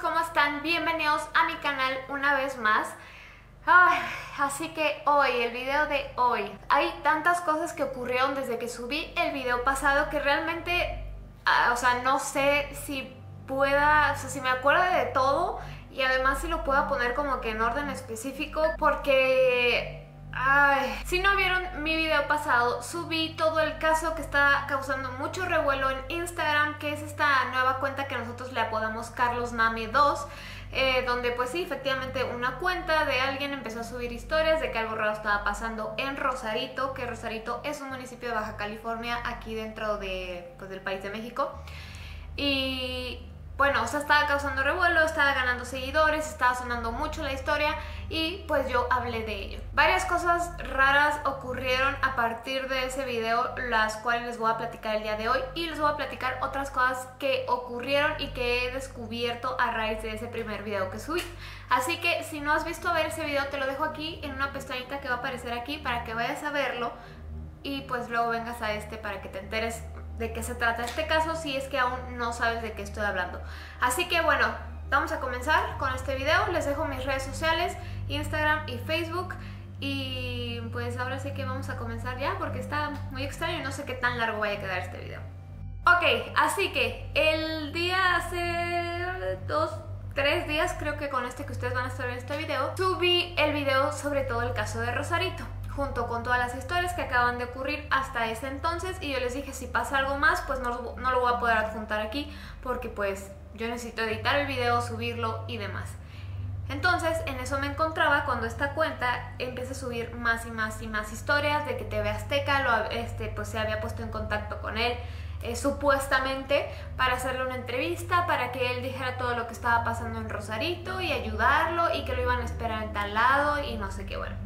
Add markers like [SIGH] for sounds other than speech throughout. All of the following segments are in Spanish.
¿cómo están? Bienvenidos a mi canal una vez más. Así que hoy, el video de hoy, hay tantas cosas que ocurrieron desde que subí el video pasado que realmente, ah, o sea, no sé si pueda, o sea, si me acuerdo de todo y además si lo pueda poner como que en orden específico porque Ay, si no vieron mi video pasado, subí todo el caso que está causando mucho revuelo en Instagram, que es esta nueva cuenta que nosotros le apodamos Carlos Mami 2, eh, donde pues sí, efectivamente una cuenta de alguien empezó a subir historias de que algo raro estaba pasando en Rosarito, que Rosarito es un municipio de Baja California, aquí dentro de, pues, del país de México. Y bueno, o sea, estaba causando revuelo, estaba ganando seguidores, estaba sonando mucho la historia y pues yo hablé de ello. Varias cosas raras ocurrieron a partir de ese video, las cuales les voy a platicar el día de hoy y les voy a platicar otras cosas que ocurrieron y que he descubierto a raíz de ese primer video que subí. Así que si no has visto ver ese video, te lo dejo aquí en una pestañita que va a aparecer aquí para que vayas a verlo y pues luego vengas a este para que te enteres de qué se trata este caso si es que aún no sabes de qué estoy hablando. Así que bueno, vamos a comenzar con este video. Les dejo mis redes sociales, Instagram y Facebook. Y pues ahora sí que vamos a comenzar ya porque está muy extraño y no sé qué tan largo vaya a quedar este video. Ok, así que el día hace dos, tres días creo que con este que ustedes van a estar viendo este video, subí el video sobre todo el caso de Rosarito junto con todas las historias que acaban de ocurrir hasta ese entonces y yo les dije si pasa algo más pues no, no lo voy a poder adjuntar aquí porque pues yo necesito editar el video, subirlo y demás. Entonces en eso me encontraba cuando esta cuenta empieza a subir más y más y más historias de que TV Azteca lo, este, pues se había puesto en contacto con él eh, supuestamente para hacerle una entrevista, para que él dijera todo lo que estaba pasando en Rosarito y ayudarlo y que lo iban a esperar en tal lado y no sé qué bueno.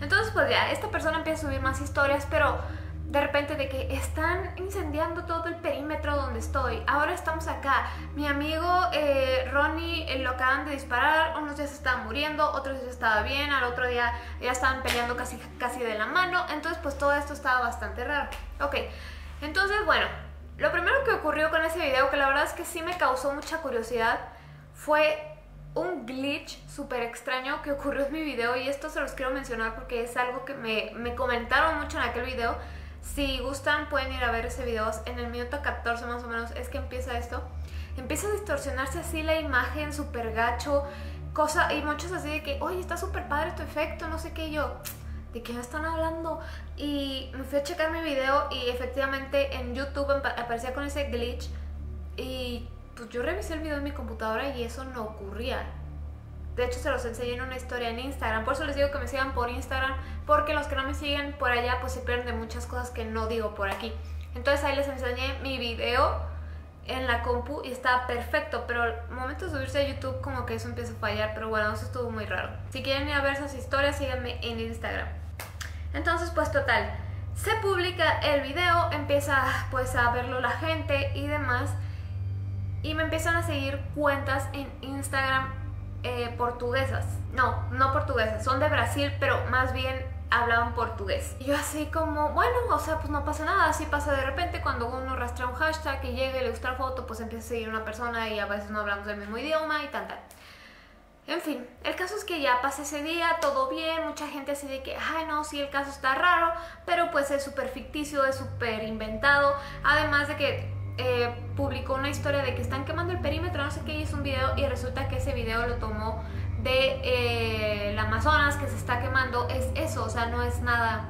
Entonces pues ya, esta persona empieza a subir más historias, pero de repente de que están incendiando todo el perímetro donde estoy. Ahora estamos acá. Mi amigo eh, Ronnie eh, lo acaban de disparar. Unos días estaba muriendo, otros días estaba bien. Al otro día ya estaban peleando casi, casi de la mano. Entonces pues todo esto estaba bastante raro. Ok, entonces bueno, lo primero que ocurrió con ese video, que la verdad es que sí me causó mucha curiosidad, fue un glitch súper extraño que ocurrió en mi video y esto se los quiero mencionar porque es algo que me, me, comentaron mucho en aquel video. Si gustan pueden ir a ver ese video, en el minuto 14 más o menos es que empieza esto. Empieza a distorsionarse así la imagen súper gacho, cosa, y muchos así de que, oye, está súper padre tu efecto, no sé qué, yo, ¿de qué me están hablando? Y me fui a checar mi video y efectivamente en YouTube aparecía con ese glitch y pues yo revisé el video en mi computadora y eso no ocurría. De hecho, se los enseñé en una historia en Instagram. Por eso les digo que me sigan por Instagram, porque los que no me siguen por allá, pues se pierden de muchas cosas que no digo por aquí. Entonces ahí les enseñé mi video en la compu y estaba perfecto, pero al momento de subirse a YouTube como que eso empieza a fallar, pero bueno, eso estuvo muy raro. Si quieren ir a ver esas historias, síganme en Instagram. Entonces, pues total, se publica el video, empieza pues a verlo la gente y demás y me empiezan a seguir cuentas en Instagram eh, portuguesas. No, no portuguesas, son de Brasil, pero más bien hablaban portugués. Y yo así como, bueno, o sea, pues no pasa nada, así pasa de repente cuando uno rastra un hashtag y llega y le gusta la foto, pues empieza a seguir una persona y a veces no hablamos del mismo idioma y tal, tal. En fin, el caso es que ya pasa ese día, todo bien, mucha gente así de que, ay no, sí, el caso está raro, pero pues es súper ficticio, es súper inventado, además de que eh, publicó una historia de que están quemando el perímetro, no sé qué, hizo un video y resulta que ese video lo tomó de eh, el Amazonas que se está quemando, es eso, o sea, no es nada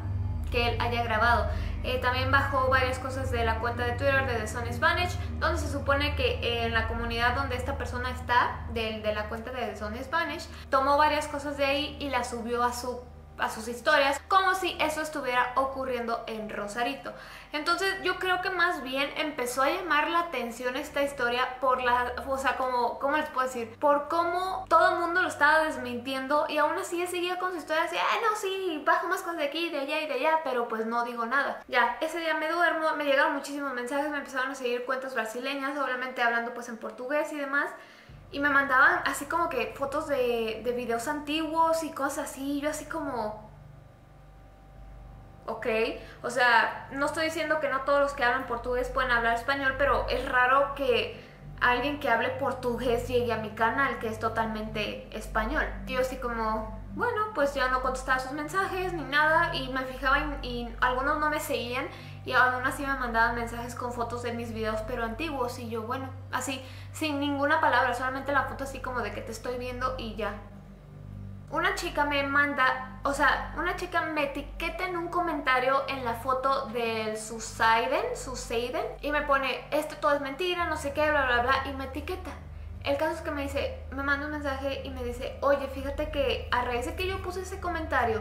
que él haya grabado. Eh, también bajó varias cosas de la cuenta de Twitter de The Sun Spanish, donde se supone que en la comunidad donde esta persona está, de, de la cuenta de The Sun Spanish, tomó varias cosas de ahí y las subió a su a sus historias como si eso estuviera ocurriendo en Rosarito. Entonces yo creo que más bien empezó a llamar la atención esta historia por la, o sea, como, ¿cómo les puedo decir? Por cómo todo el mundo lo estaba desmintiendo y aún así seguía con su historia así, ah, no, sí, bajo más cosas de aquí, de allá y de allá, pero pues no digo nada. Ya, ese día me duermo, me llegaron muchísimos mensajes, me empezaron a seguir cuentas brasileñas, obviamente hablando pues en portugués y demás. Y me mandaban así como que fotos de, de videos antiguos y cosas así. Y yo así como... Ok, o sea, no estoy diciendo que no todos los que hablan portugués pueden hablar español, pero es raro que alguien que hable portugués llegue a mi canal, que es totalmente español. Yo así como, bueno, pues ya no contestaba sus mensajes ni nada y me fijaba y algunos no me seguían y aún así me mandaban mensajes con fotos de mis videos pero antiguos y yo, bueno, así, sin ninguna palabra, solamente la foto así como de que te estoy viendo y ya. Una chica me manda, o sea, una chica me etiqueta en un comentario en la foto del Susaiden, Susaiden, y me pone, esto todo es mentira, no sé qué, bla, bla, bla, y me etiqueta. El caso es que me dice, me manda un mensaje y me dice, oye, fíjate que a raíz de que yo puse ese comentario,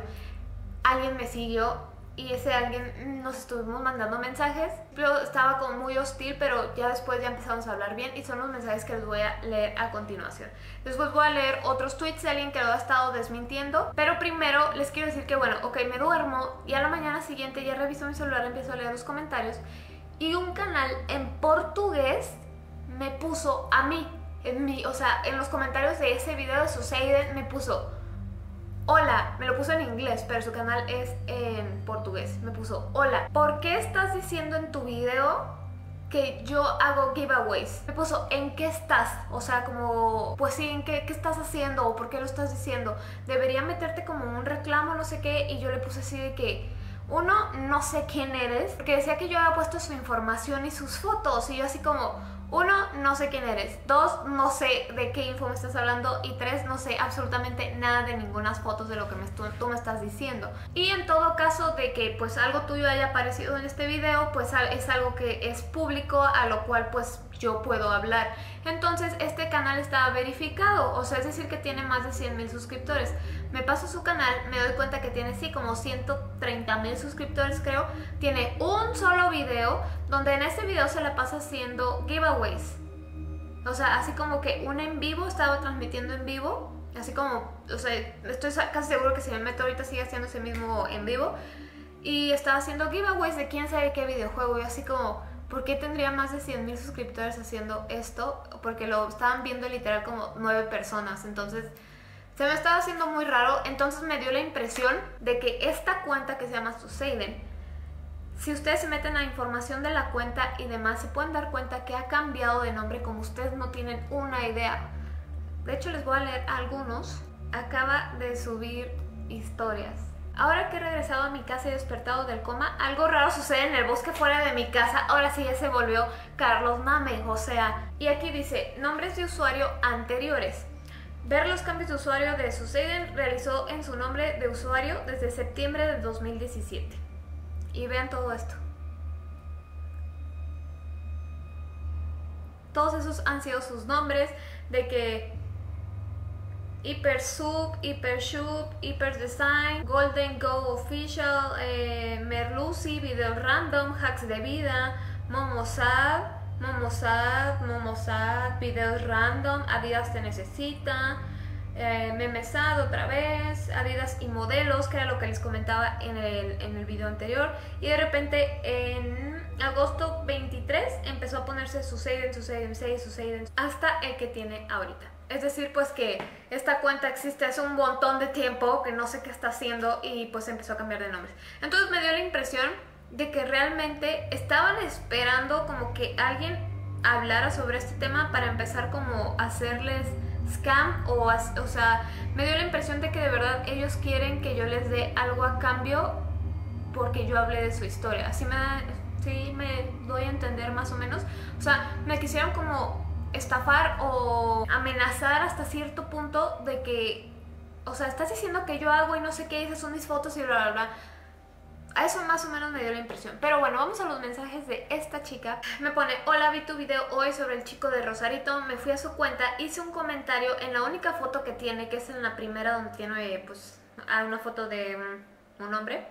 alguien me siguió y ese alguien nos estuvimos mandando mensajes. Yo estaba como muy hostil, pero ya después ya empezamos a hablar bien y son los mensajes que les voy a leer a continuación. Después voy a leer otros tweets de alguien que lo ha estado desmintiendo, pero primero les quiero decir que bueno, ok, me duermo y a la mañana siguiente ya reviso mi celular, empiezo a leer los comentarios y un canal en portugués me puso a mí, en mi, o sea, en los comentarios de ese video de Suseiden me puso Hola, me lo puso en inglés, pero su canal es en portugués. Me puso, hola, ¿por qué estás diciendo en tu video que yo hago giveaways? Me puso, ¿en qué estás? O sea, como, pues sí, ¿en qué, qué estás haciendo? ¿O por qué lo estás diciendo? Debería meterte como un reclamo, no sé qué. Y yo le puse así de que, uno, no sé quién eres, porque decía que yo había puesto su información y sus fotos. Y yo así como uno, no sé quién eres. Dos, no sé de qué info me estás hablando. Y tres, no sé absolutamente nada de ninguna fotos de lo que me tú me estás diciendo. Y en todo caso de que pues algo tuyo haya aparecido en este video, pues es algo que es público, a lo cual pues yo puedo hablar. Entonces este canal está verificado, o sea, es decir que tiene más de 100 mil suscriptores. Me paso su canal, me doy cuenta que tiene sí como 130 mil suscriptores creo. Tiene un solo video donde en este video se la pasa haciendo giveaways. O sea, así como que un en vivo, estaba transmitiendo en vivo. Así como, o sea, estoy casi seguro que si me meto ahorita sigue haciendo ese mismo en vivo. Y estaba haciendo giveaways de quién sabe qué videojuego. Y así como, ¿por qué tendría más de 100 mil suscriptores haciendo esto? Porque lo estaban viendo literal como 9 personas. Entonces se me estaba haciendo muy raro, entonces me dio la impresión de que esta cuenta que se llama Suseiden, si ustedes se meten a información de la cuenta y demás, se pueden dar cuenta que ha cambiado de nombre como ustedes no tienen una idea. De hecho, les voy a leer algunos. Acaba de subir historias. Ahora que he regresado a mi casa y despertado del coma, algo raro sucede en el bosque fuera de mi casa. Ahora sí ya se volvió Carlos Name, o sea. Y aquí dice, nombres de usuario anteriores. Ver los cambios de usuario de Suceden realizó en su nombre de usuario desde septiembre de 2017. Y vean todo esto. Todos esos han sido sus nombres de que Hyper Sub, Hyper Design, Golden Go Official, eh, Merlucy, Video Random, Hacks de Vida, Momosad, Momosad, Momosad, videos random, Adidas te necesita, eh, Memesad otra vez, Adidas y modelos, que era lo que les comentaba en el, en el video anterior. Y de repente en agosto 23 empezó a ponerse su Seiden, su Seiden 6, su Seiden, hasta el que tiene ahorita. Es decir, pues que esta cuenta existe hace un montón de tiempo, que no sé qué está haciendo y pues empezó a cambiar de nombres. Entonces me dio la impresión de que realmente estaban esperando como que alguien hablara sobre este tema para empezar como a hacerles scam o, o sea, me dio la impresión de que de verdad ellos quieren que yo les dé algo a cambio porque yo hablé de su historia. Así me, sí me doy a entender más o menos. O sea, me quisieron como estafar o amenazar hasta cierto punto de que, o sea, estás diciendo que yo hago y no sé qué, esas son mis fotos y bla, bla, bla. Eso más o menos me dio la impresión. Pero bueno, vamos a los mensajes de esta chica. Me pone, hola, vi tu video hoy sobre el chico de Rosarito. Me fui a su cuenta, hice un comentario en la única foto que tiene, que es en la primera donde tiene pues una foto de un hombre.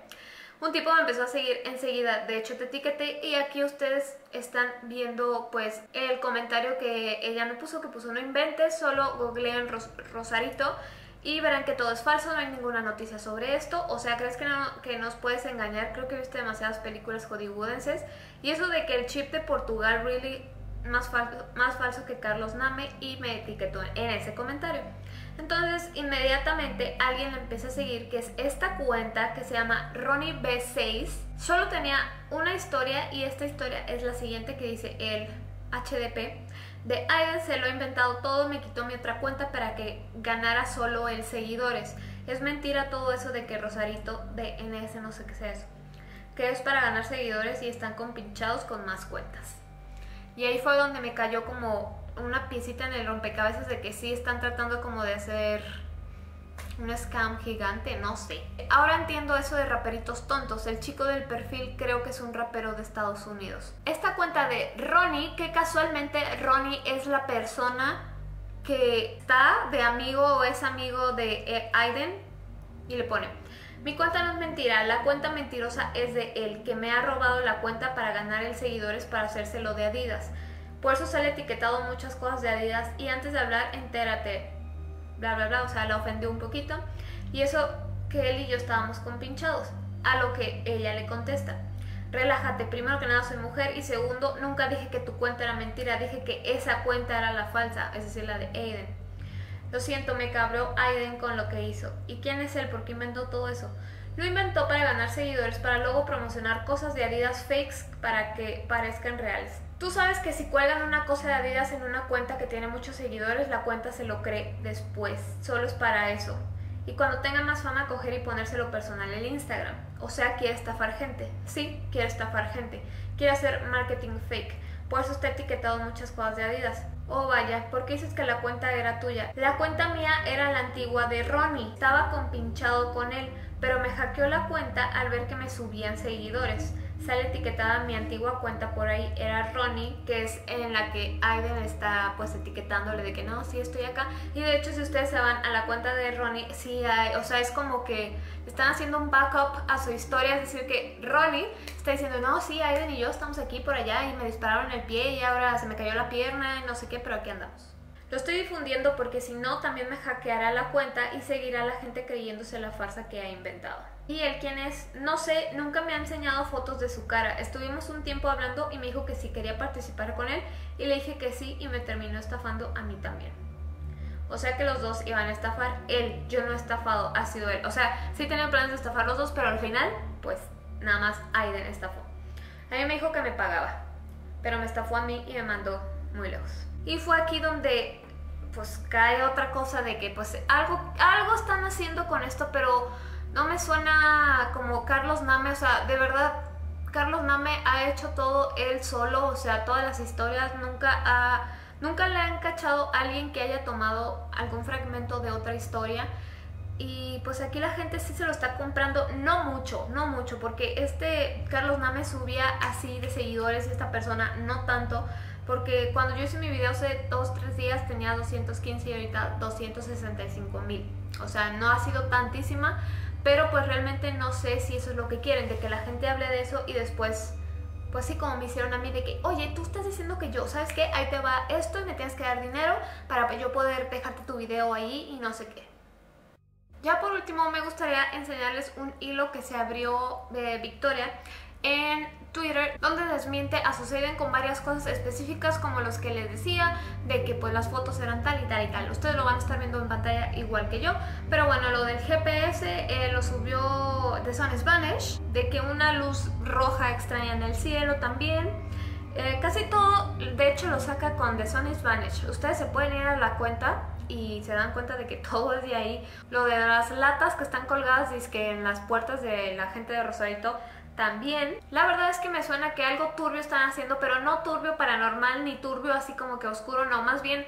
Un tipo me empezó a seguir enseguida, de hecho te etiqueté y aquí ustedes están viendo pues el comentario que ella me puso, que puso no inventes, solo googleen Rosarito y verán que todo es falso, no hay ninguna noticia sobre esto. O sea, ¿crees que, no, que nos puedes engañar? Creo que he visto demasiadas películas hollywoodenses. Y eso de que el chip de Portugal really más falso, más falso que Carlos Name y me etiquetó en ese comentario. Entonces, inmediatamente alguien le empieza a seguir, que es esta cuenta que se llama Ronnie B6. Solo tenía una historia y esta historia es la siguiente que dice el HDP. De Aiden se lo ha inventado todo, me quitó mi otra cuenta para que ganara solo el seguidores. Es mentira todo eso de que Rosarito de NS, no sé qué sea eso, que es para ganar seguidores y están compinchados con más cuentas. Y ahí fue donde me cayó como una piecita en el rompecabezas de que sí están tratando como de hacer un scam gigante, no sé. Ahora entiendo eso de raperitos tontos. El chico del perfil creo que es un rapero de Estados Unidos. Esta cuenta de Ronnie, que casualmente Ronnie es la persona que está de amigo o es amigo de eh, Aiden y le pone mi cuenta no es mentira, la cuenta mentirosa es de él, que me ha robado la cuenta para ganar el seguidores para hacérselo de Adidas. Por eso sale etiquetado muchas cosas de Adidas y antes de hablar, entérate, bla, bla, bla, o sea, la ofendió un poquito. Y eso que él y yo estábamos compinchados, a lo que ella le contesta. Relájate, primero que nada soy mujer y segundo, nunca dije que tu cuenta era mentira, dije que esa cuenta era la falsa, es decir, la de Aiden. Lo siento, me cabró Aiden con lo que hizo. ¿Y quién es él? ¿Por qué inventó todo eso? Lo inventó para ganar seguidores, para luego promocionar cosas de Adidas fakes para que parezcan reales. Tú sabes que si cuelgan una cosa de Adidas en una cuenta que tiene muchos seguidores, la cuenta se lo cree después. Solo es para eso. Y cuando tenga más fama, coger y ponérselo personal en Instagram. O sea, quiere estafar gente. Sí, quiere estafar gente. Quiere hacer marketing fake. Por eso está etiquetado muchas cosas de Adidas. Oh vaya, ¿por qué dices que la cuenta era tuya? La cuenta mía era la antigua de Ronnie. Estaba compinchado con él, pero me hackeó la cuenta al ver que me subían seguidores sale etiquetada mi antigua cuenta por ahí, era Ronnie, que es en la que Aiden está pues etiquetándole de que no, sí estoy acá. Y de hecho si ustedes se van a la cuenta de Ronnie, sí hay, o sea, es como que están haciendo un backup a su historia, es decir, que Ronnie está diciendo, no, sí, Aiden y yo estamos aquí por allá y me dispararon el pie y ahora se me cayó la pierna y no sé qué, pero aquí andamos. Lo estoy difundiendo porque si no también me hackeará la cuenta y seguirá la gente creyéndose la farsa que ha inventado. Y él quien es, no sé, nunca me ha enseñado fotos de su cara. Estuvimos un tiempo hablando y me dijo que sí quería participar con él y le dije que sí y me terminó estafando a mí también. O sea que los dos iban a estafar. Él, yo no he estafado, ha sido él. O sea, sí tenía planes de estafar los dos, pero al final, pues nada más Aiden estafó. A mí me dijo que me pagaba, pero me estafó a mí y me mandó muy lejos. Y fue aquí donde pues cae otra cosa de que pues algo, algo están haciendo con esto, pero no me suena como Carlos Name, o sea, de verdad, Carlos Name ha hecho todo él solo, o sea, todas las historias, nunca ha, nunca le han cachado a alguien que haya tomado algún fragmento de otra historia. Y pues aquí la gente sí se lo está comprando, no mucho, no mucho, porque este Carlos Name subía así de seguidores, esta persona no tanto, porque cuando yo hice mi video hace 2-3 días tenía 215 y ahorita 265 mil. O sea, no ha sido tantísima, pero pues realmente no sé si eso es lo que quieren, de que la gente hable de eso y después, pues sí, como me hicieron a mí, de que, oye, tú estás diciendo que yo, ¿sabes qué? Ahí te va esto y me tienes que dar dinero para yo poder dejarte tu video ahí y no sé qué. Ya por último me gustaría enseñarles un hilo que se abrió de Victoria en Twitter donde desmiente a Suceden con varias cosas específicas como los que les decía de que pues las fotos eran tal y tal y tal. Ustedes lo van a estar viendo en pantalla igual que yo. Pero bueno, lo del GPS eh, lo subió The Sun de que una luz roja extraña en el cielo también. Eh, casi todo, de hecho, lo saca con The Sun. Ustedes se pueden ir a la cuenta y se dan cuenta de que [LAUGHS] todo es de ahí. Lo de las latas que están colgadas es que en las puertas de la gente de Rosarito también. La verdad es que me suena que algo turbio están haciendo, pero no turbio paranormal ni turbio así como que oscuro, no, más bien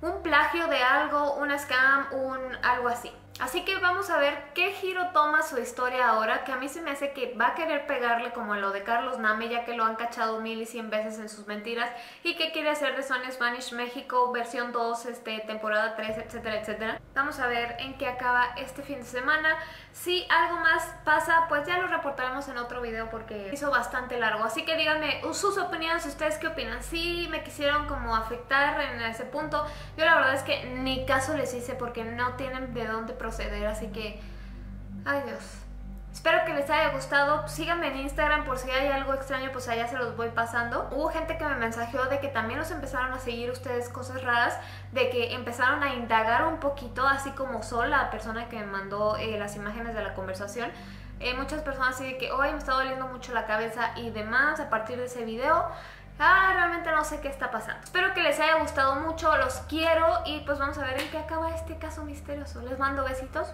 un plagio de algo, un scam, un algo así. Así que vamos a ver qué giro toma su historia ahora, que a mí se me hace que va a querer pegarle como lo de Carlos Name, ya que lo han cachado mil y cien veces en sus mentiras, y que quiere hacer de Sony Spanish México versión 2, este, temporada 3, etcétera, etcétera. Vamos a ver en qué acaba este fin de semana. Si algo más pasa, pues ya lo reportaremos en otro video porque hizo bastante largo. Así que díganme sus opiniones, ustedes qué opinan. Si me quisieron como afectar en ese punto, yo la verdad es que ni caso les hice porque no tienen de dónde así que... Ay Dios. Espero que les haya gustado. Síganme en Instagram por si hay algo extraño, pues allá se los voy pasando. Hubo gente que me mensajeó de que también los empezaron a seguir ustedes cosas raras, de que empezaron a indagar un poquito, así como Sol, la persona que me mandó eh, las imágenes de la conversación. Eh, muchas personas así de que, hoy me está doliendo mucho la cabeza y demás a partir de ese video. Ah, realmente no sé qué está pasando. Espero que les haya gustado mucho, los quiero y pues vamos a ver en qué acaba este caso misterioso. Les mando besitos.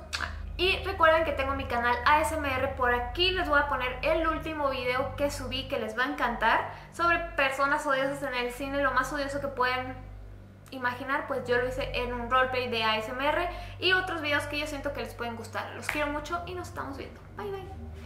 Y recuerden que tengo mi canal ASMR por aquí, les voy a poner el último video que subí que les va a encantar sobre personas odiosas en el cine, lo más odioso que pueden imaginar, pues yo lo hice en un roleplay de ASMR y otros videos que yo siento que les pueden gustar. Los quiero mucho y nos estamos viendo. Bye bye.